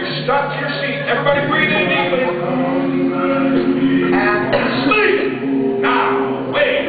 you stuck to your seat. Everybody breathe in deeply. And sleep. Now, wait.